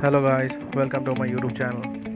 Hello guys, welcome to my YouTube channel.